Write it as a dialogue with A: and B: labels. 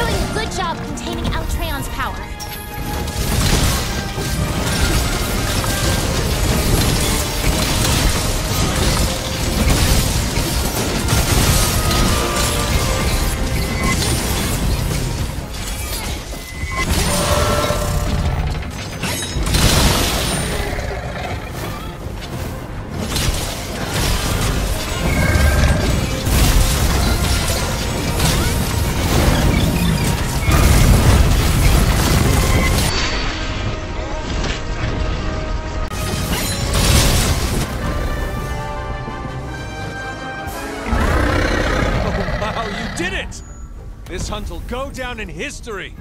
A: You're doing a good job containing Altreon's power.
B: This hunt will go down in history.